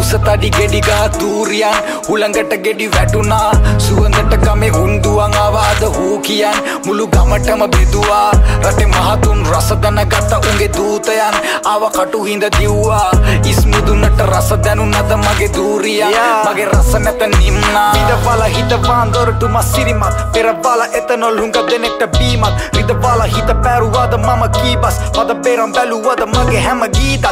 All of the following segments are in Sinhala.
උස තඩි ගෙඩිගා දූරියන් හුළඟට ගෙඩි වැටුනා සුවඳට ගමේ උන්දුවන් ආවාද හූ කියන්. මුළු ගමටම බෙදුවා. රටේ මහතුන් රස දැනගත්ත උන්ගේ දූතයන්. ආව කටු හිඳ දිව්වා. ඉස්මුදුනට රස දැනුනද මගේ දූරියන් මගේ රස නැත නිම්නා. විදවල හිත වාන්දොරටු මස්සිරිමත් පෙරබල එතනොල් හුඟ දෙනෙක්ට බීමත් රිදවල හිත පැරුවාද මම කීබස්. පද බේරම් බැලුවද මගේ හැම ගීතත්.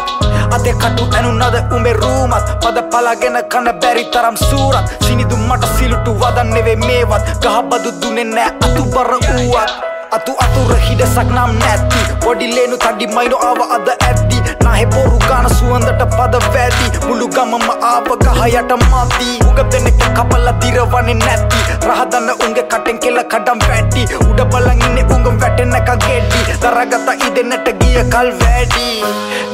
අතේ කටු ඇනුනද උඹේ රූමත්. පද පලාගෙන කන බැරි තරම් සූරත්. සිනිදු මට සිලුටු වදන්නෙවේ මේවත්. ගහබදු දුන්නේ නෑ අතුබර වූවත් අතු අතුර හිඩසක් නම් නැති. පොඩිලේනු තඩි මයිනු ආව අද ඇද්දි. නහෙ පොරු ගාන සුවන්දට පද වැඩි මුළු ගමම ආව ගහයට මති උග දෙනෙක්ට කපල දිරවන්නේ නැති. රහදන්න උන්ගේ කටෙන් කෙල කඩම් වැටි. උඩ බලන් ඉන්නේ උංගම් වැටෙනක ගෙඩි. දරගත ඉදෙන්නට ගිය කල් වැඩි.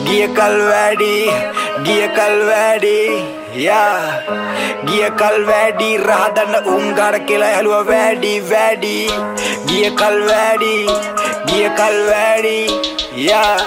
ගිය කල් වැඩි. ගිය කල් වැඩි. යා. ගිය කල් වැඩි. රහදන්න උංගාර කියලා හැලුව වැඩි වැඩි. ගිය කල් වැඩි. ගිය කල් වැඩි. යා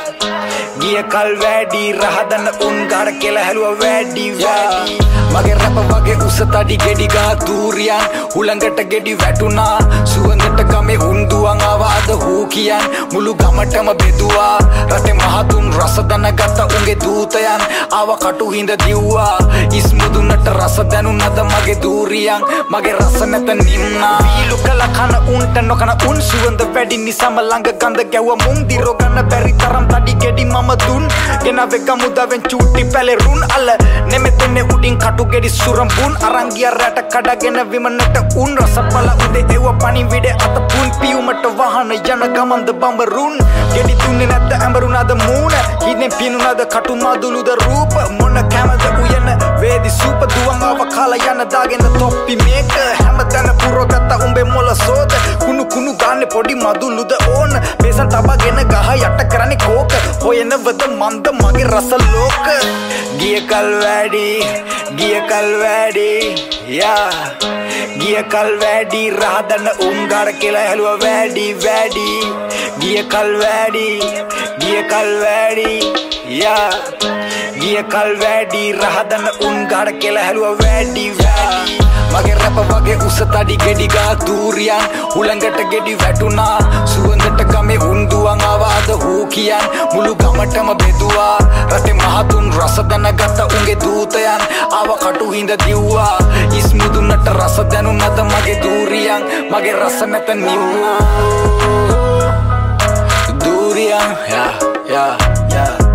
ගිය කල් වැඩි රහදන්න උන්ගාර කියලා හැලුව වැඩි වැඩි. මගේ රැප වගේ උස තඩි ගෙඩිගා දූරියන් හුළඟට ගෙඩි වැටුනා සුවඳට ගමේ උන්දුවන් ආවාද හූ කියන්. මුළු ගමටම බෙදුවා. රටේ මහතුන් රස දැනගත්ත උන්ගේ දූතයන්. ආව කටු හිඳ දිව්වා. ඉස්මුදුනට රස දැනුනද මගේ දූරියන් මගේ රස නැත නිම්නා. වීලු කළ කන උන්ට නොකන උන් සුවඳ වැඩි නිසාම ළඟ ගඳ ගැව්ව. මුං දිරෝ ගන්න බැරි තරම් තඩි ගෙඩි මම දුන්. ගෙනවෙ ගමුදාවෙන් චූටි පැලෙරුන්. අල්ල නෙමෙතෙන්නේ උඩින් කටු ගෙඩි සුරම්බුන් අරංගිය රැට කඩගෙන විමනට උන්. රසපල උදේ එව පණිවිඩේ අත පුන්. පියුමට වහන යන ගමන්ද බඹරුන්. ගෙඩි තුන්නේ නැත්ත ඇඹරුණාද මූණ? හිනෙන් පිනුණාද කටු මදුළුද රූප? මොන කැමද උයන? වේදි සූප දුවන් ආව කාලා යන දාගෙන තොප්පි මේක. හැමතැන පුරගත්ත උඹේ මොල සෝද? කුණු කුණු ගන්න පොඩි මදුළුද? ඕන බේසන් තබාගෙන ගහ යට කරන්නේ කෝක. හොයනවද මන්ද මගේ රස ලෝක? ගිය කල් වැඩි ගිය කල් වැඩි යා. ගිය කල් වැඩි රහදන්න උංගාර කියලා හැලුව වැඩි වැඩි. ගිය කල් වැඩි ගිය කල් වැඩි යා. ගිය කල් වැඩි රහදන්න උන්ගාර කියලා හැලුව වැඩි වැඩි. මගේ රැප වගේ උස තඩි ගෙඩිගා දූරියන් හුළඟට ගෙඩි වැටුනා සුවඳට ගමේ උන්දුවන් ආවාද හූ කියන් මුළු ගමටම බෙදුවා. රටේ මහතුන් රස දැනගත්ත උන්ගේ දූතයන් ආව කටු හිඳ දිව්වා. ඉස්මුදුනට රස දැනුනද මගේ දූරියන්? මගේ රස නැත නිව්වා. දූරියන් යා යා යා.